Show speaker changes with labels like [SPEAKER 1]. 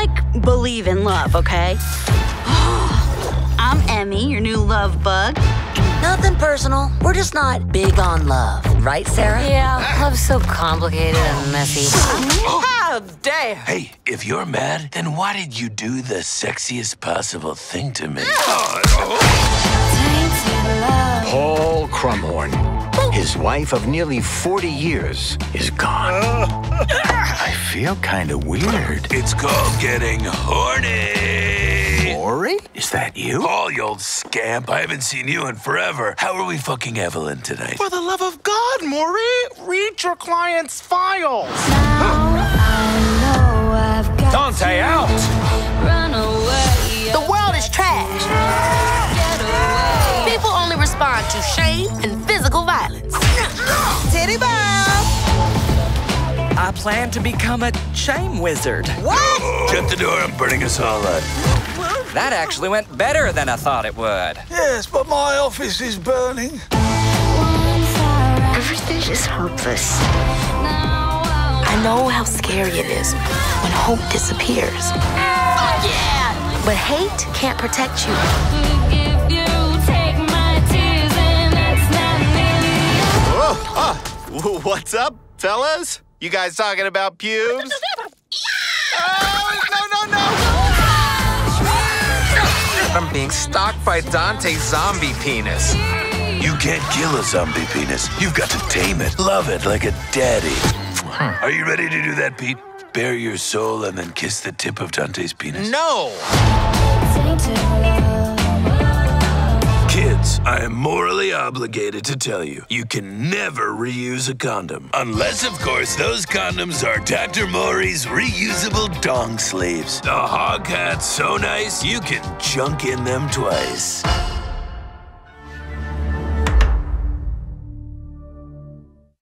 [SPEAKER 1] like believe in love, okay? I'm Emmy, your new love bug.
[SPEAKER 2] Nothing personal. We're just not big on love. Right, Sarah?
[SPEAKER 3] Yeah, love's so complicated and messy.
[SPEAKER 4] How dare!
[SPEAKER 5] Hey, if you're mad, then why did you do the sexiest possible thing to me?
[SPEAKER 6] Paul Crumhorn, his wife of nearly 40 years, is gone. I feel kind of weird.
[SPEAKER 5] It's called getting horny.
[SPEAKER 6] Maury? Is that you?
[SPEAKER 5] Paul, you old scamp. I haven't seen you in forever. How are we fucking Evelyn tonight?
[SPEAKER 4] For the love of God, Maury, read your client's files.
[SPEAKER 7] Dante, out!
[SPEAKER 2] The world is trash. People only respond to shame and physical violence. Titty Bob!
[SPEAKER 4] I plan to become a shame wizard. What?
[SPEAKER 5] Shut the door. I'm burning us all up.
[SPEAKER 7] That actually went better than I thought it would.
[SPEAKER 8] Yes, but my office is burning.
[SPEAKER 2] Everything is hopeless. I know how scary it is when hope disappears. yeah! But hate can't protect you.
[SPEAKER 9] Oh, what's up, fellas? You guys talking about pubes? oh, no, no, no!
[SPEAKER 4] I'm being stalked by Dante's zombie penis.
[SPEAKER 5] You can't kill a zombie penis. You've got to tame it, love it like a daddy. Hmm. Are you ready to do that, Pete? Bare your soul and then kiss the tip of Dante's penis?
[SPEAKER 9] No!
[SPEAKER 5] I am morally obligated to tell you, you can never reuse a condom. Unless, of course, those condoms are Dr. Maury's reusable dong sleeves. The hog hat's so nice, you can junk in them twice.